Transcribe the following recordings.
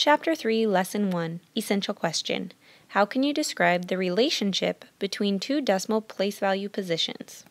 Chapter 3, Lesson 1 Essential Question How can you describe the relationship between two decimal place value positions?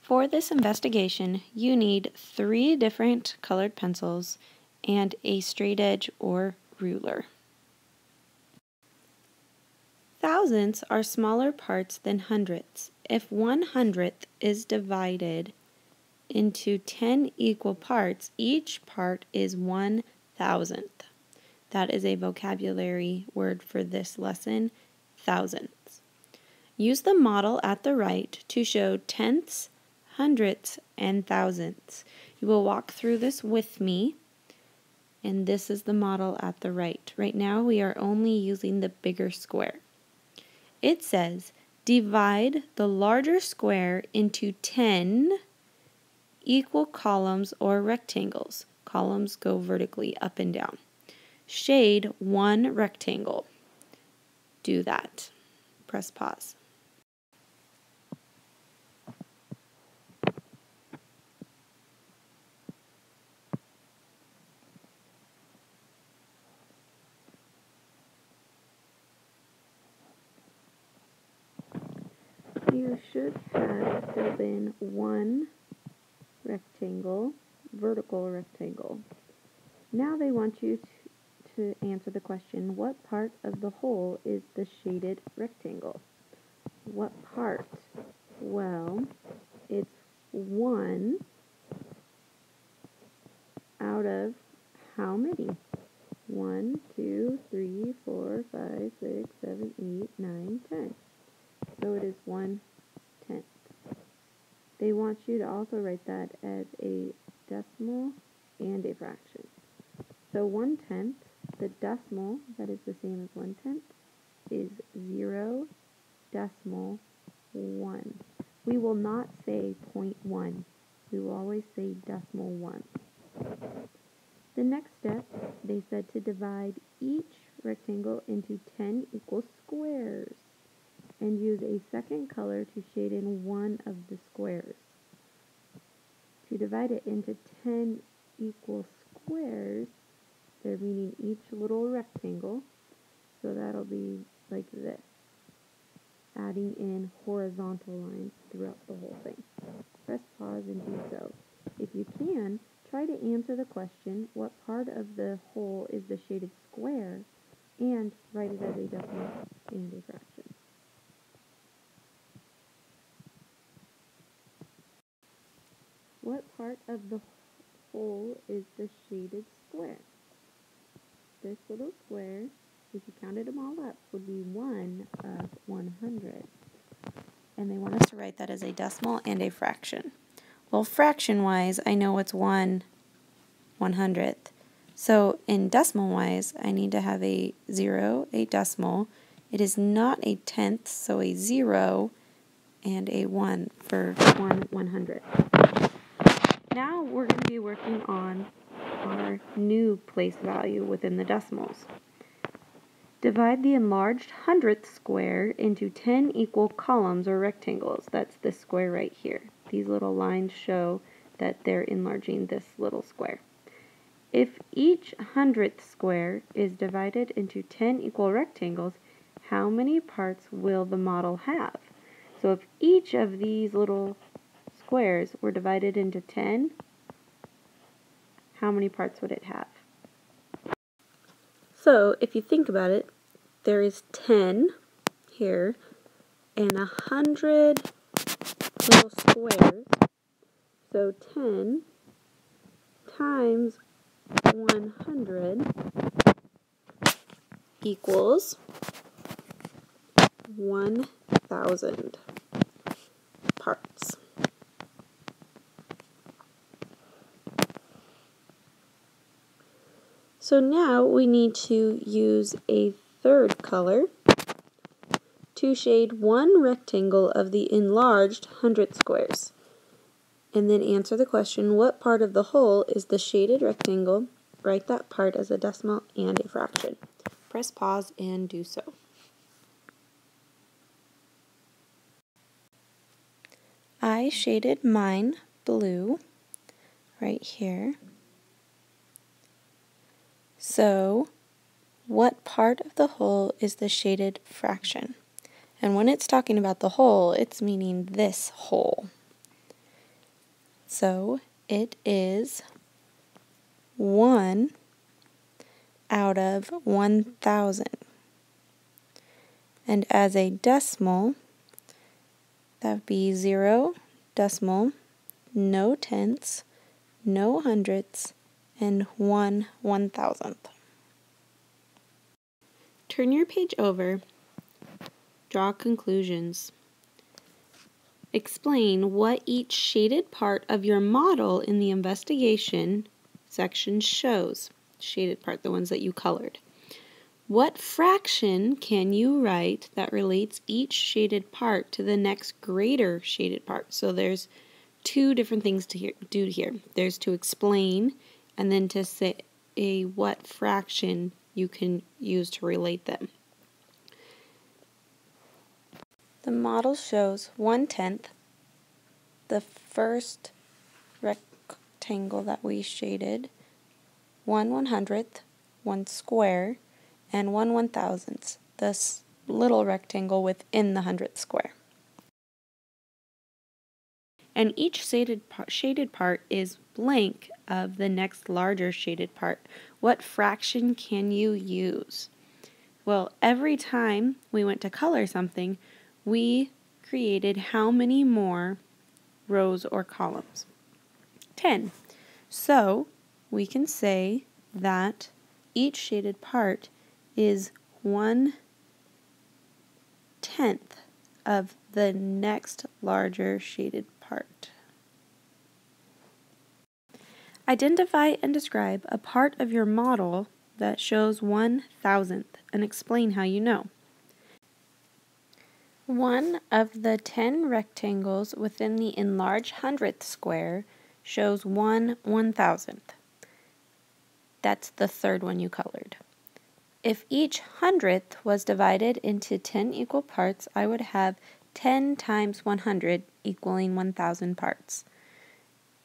For this investigation, you need three different colored pencils and a straight edge or ruler. Thousandths are smaller parts than hundredths. If one hundredth is divided into 10 equal parts, each part is one thousandth. That is a vocabulary word for this lesson, thousandths. Use the model at the right to show tenths, hundredths, and thousandths. You will walk through this with me, and this is the model at the right. Right now we are only using the bigger square. It says, divide the larger square into 10 equal columns or rectangles. Columns go vertically up and down. Shade one rectangle. Do that. Press pause. You should have filled in one rectangle, vertical rectangle. Now they want you to, to answer the question, what part of the whole is the shaded rectangle? What part? Well, it's one out of how many? One, two, three, four, five, six, seven, eight, nine, ten. So it is one tenth. They want you to also write that as a decimal and a fraction. So one tenth, the decimal that is the same as one tenth, is zero decimal one. We will not say point one. We will always say decimal one. The next step, they said to divide each rectangle into 10 equal squares and use a second color to shade in one of the squares. To divide it into 10 equal squares, they're meaning each little rectangle, so that'll be like this, adding in horizontal lines throughout the whole thing. Press pause and do so. If you can, try to answer the question, what part of the whole is the shaded square, and write it as a decimal and a fraction. What part of the whole is the shaded square? This little square, if you counted them all up, would be 1 of 100. And they want us to write that as a decimal and a fraction. Well, fraction-wise, I know it's 1 100th. So in decimal-wise, I need to have a 0, a decimal. It is not a tenth, so a 0 and a 1 for 1 100th now we're going to be working on our new place value within the decimals. Divide the enlarged hundredth square into 10 equal columns or rectangles. That's this square right here. These little lines show that they're enlarging this little square. If each hundredth square is divided into 10 equal rectangles, how many parts will the model have? So if each of these little squares were divided into 10, how many parts would it have? So if you think about it, there is 10 here and a 100 little squares. So 10 times 100 equals 1,000 parts. So now we need to use a third color to shade one rectangle of the enlarged hundred squares. And then answer the question, what part of the whole is the shaded rectangle? Write that part as a decimal and a fraction. Press pause and do so. I shaded mine blue right here. So, what part of the whole is the shaded fraction? And when it's talking about the whole, it's meaning this whole. So, it is 1 out of 1,000. And as a decimal, that would be 0, decimal, no tenths, no hundredths, and 1 one thousandth. Turn your page over, draw conclusions. Explain what each shaded part of your model in the investigation section shows. Shaded part, the ones that you colored. What fraction can you write that relates each shaded part to the next greater shaded part? So there's two different things to do here. There's to explain and then to say a what fraction you can use to relate them. The model shows one tenth, the first rectangle that we shaded, one one hundredth, one square, and one one thousandth, this little rectangle within the hundredth square. And each shaded, par shaded part is blank of the next larger shaded part. What fraction can you use? Well, every time we went to color something, we created how many more rows or columns? 10. So we can say that each shaded part is one tenth of the next larger shaded part. Identify and describe a part of your model that shows one thousandth and explain how you know. One of the ten rectangles within the enlarged hundredth square shows one one thousandth. That's the third one you colored. If each hundredth was divided into 10 equal parts, I would have 10 times 100 equaling 1,000 parts.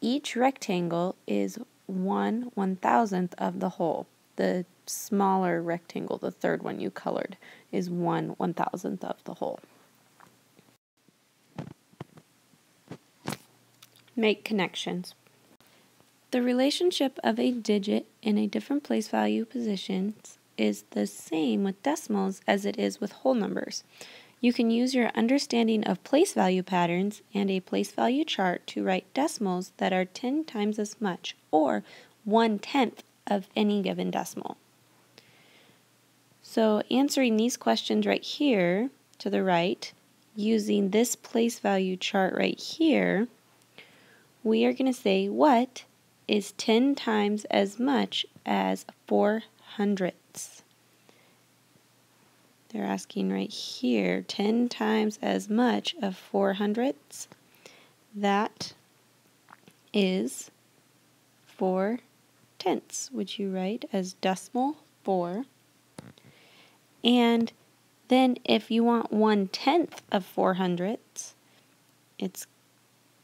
Each rectangle is 1 1,000th of the whole. The smaller rectangle, the third one you colored, is 1 1,000th of the whole. Make connections. The relationship of a digit in a different place value positions is the same with decimals as it is with whole numbers. You can use your understanding of place value patterns and a place value chart to write decimals that are 10 times as much, or one tenth of any given decimal. So answering these questions right here to the right, using this place value chart right here, we are going to say what is 10 times as much as 4 hundredths. They're asking right here 10 times as much of 4 hundredths. That is 4 tenths, which you write as decimal 4. And then if you want 1 tenth of 4 hundredths, it's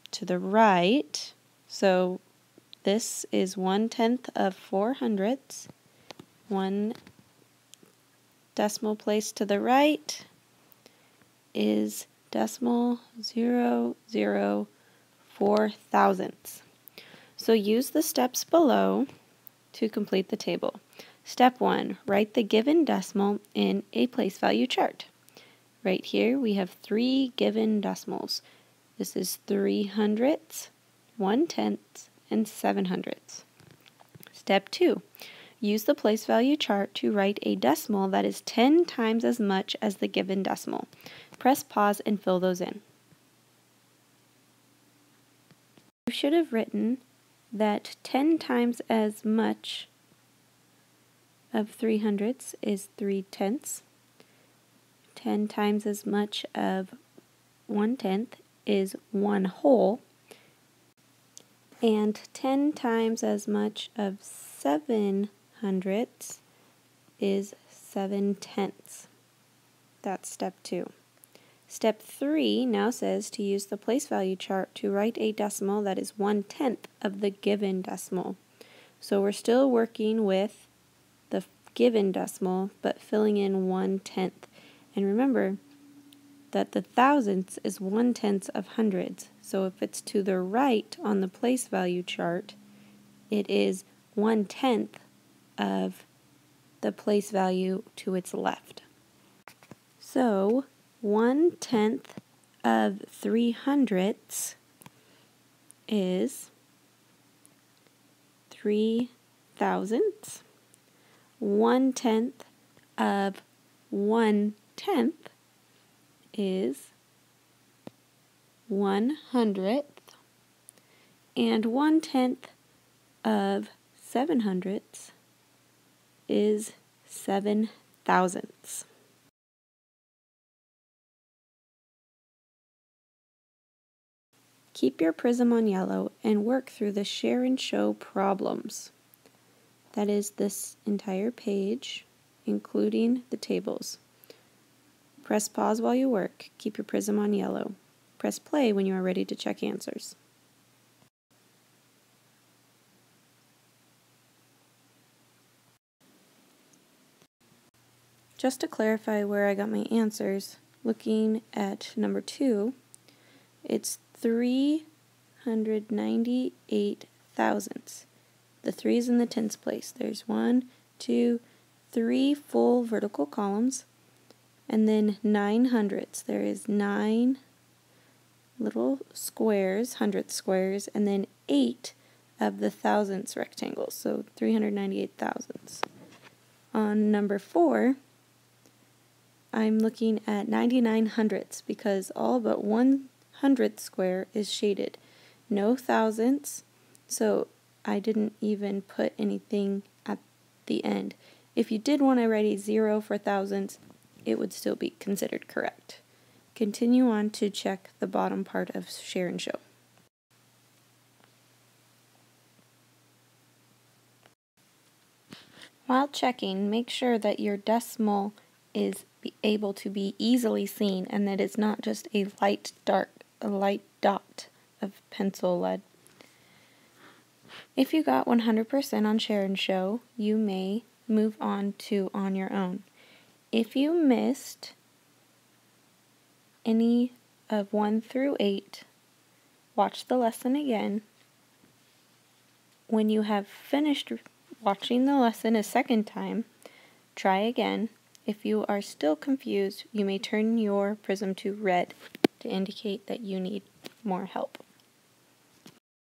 to the right. So this is 1 tenth of 4 hundredths one decimal place to the right is decimal zero zero four thousandths. So use the steps below to complete the table. Step 1. Write the given decimal in a place value chart. Right here we have three given decimals. This is 3 hundredths, 1 tenths, and 7 hundredths. Step 2. Use the place value chart to write a decimal that is 10 times as much as the given decimal. Press pause and fill those in. You should have written that 10 times as much of 3 hundredths is 3 tenths. 10 times as much of 1 tenth is 1 whole. And 10 times as much of 7 hundredths is 7 tenths. That's step 2. Step 3 now says to use the place value chart to write a decimal that is one tenth of the given decimal. So we're still working with the given decimal, but filling in one tenth. And remember that the thousandths is one tenth of hundreds. So if it's to the right on the place value chart, it is one tenth of the place value to its left. So one tenth of three hundredths is three thousandths. One tenth of one tenth is one hundredth. And one tenth of seven hundredths is seven thousandths. Keep your prism on yellow and work through the share and show problems. That is this entire page, including the tables. Press pause while you work. Keep your prism on yellow. Press play when you are ready to check answers. Just to clarify where I got my answers, looking at number two, it's 398 thousandths. The three is in the tens place. There's one, two, three full vertical columns, and then nine hundredths. There is nine little squares, hundredth squares, and then eight of the thousandths rectangles, so 398 thousandths. On number four, I'm looking at 99 hundredths because all but one hundredth square is shaded. No thousandths, so I didn't even put anything at the end. If you did want to write a zero for thousandths, it would still be considered correct. Continue on to check the bottom part of share and show. While checking, make sure that your decimal is able to be easily seen and that it's not just a light dark a light dot of pencil lead. If you got 100% on share and show, you may move on to on your own. If you missed any of 1 through 8, watch the lesson again. When you have finished watching the lesson a second time, try again if you are still confused, you may turn your prism to red to indicate that you need more help.